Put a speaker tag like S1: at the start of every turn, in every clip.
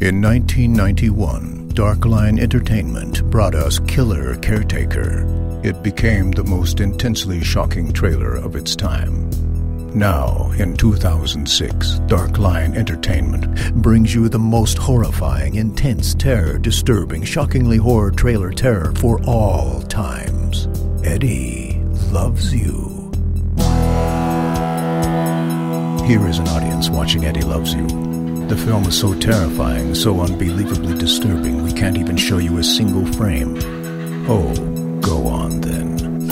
S1: In 1991, Darkline Entertainment brought us Killer Caretaker. It became the most intensely shocking trailer of its time. Now, in 2006, Darkline Entertainment brings you the most horrifying, intense, terror, disturbing, shockingly horror trailer terror for all times. Eddie loves you. Here is an audience watching Eddie Loves You. The film is so terrifying, so unbelievably disturbing, we can't even show you a single frame. Oh, go on then.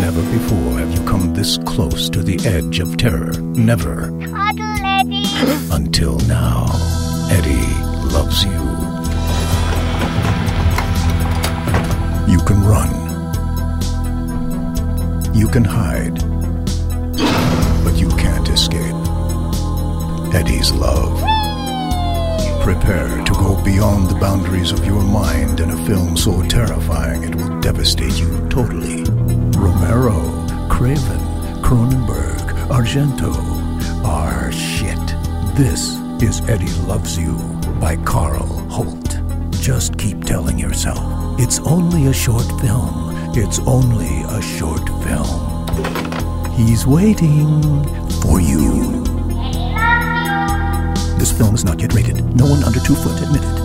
S1: Never before have you come this close to the edge of terror. Never.
S2: Cuddle, Eddie.
S1: Until now. Eddie loves you. You can run. You can hide. Eddie's love. Prepare to go beyond the boundaries of your mind in a film so terrifying it will devastate you totally. Romero, Craven, Cronenberg, Argento are shit. This is Eddie Loves You by Karl Holt. Just keep telling yourself it's only a short film. It's only a short film. He's waiting for you. Film is not yet rated. No one under two foot admitted.